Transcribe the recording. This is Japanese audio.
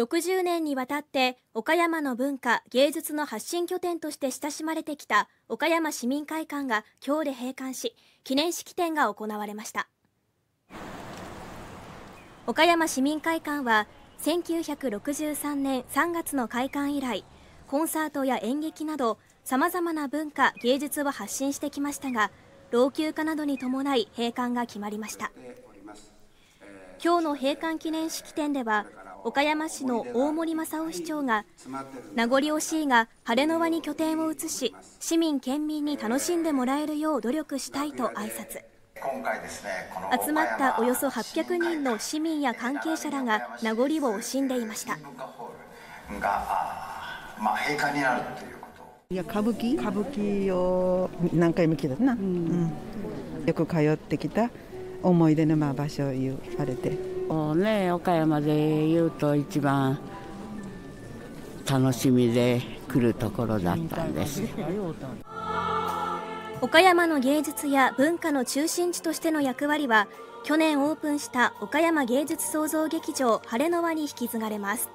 60年にわたって岡山の文化芸術の発信拠点として親しまれてきた岡山市民会館が今日で閉館し記念式典が行われました。岡山市民会館は1963年3月の開館以来コンサートや演劇などさまざまな文化芸術を発信してきましたが老朽化などに伴い閉館が決まりました。今日の閉館記念式典では岡山市の大森正夫市長が名残惜しいが晴れの輪に拠点を移し市民県民に楽しんでもらえるよう努力したいと挨拶。集まったおよそ800人の市民や関係者らが名残を惜しんでいました。まあ、閉館になるということ。いや歌舞伎？歌舞伎を何回も来たな、うん、よく通ってきた思い出のまあ場所言われて。おね岡山で言うと一番楽しみで来るところだったんです。岡山の芸術や文化の中心地としての役割は去年オープンした岡山芸術創造劇場晴れの輪に引き継がれます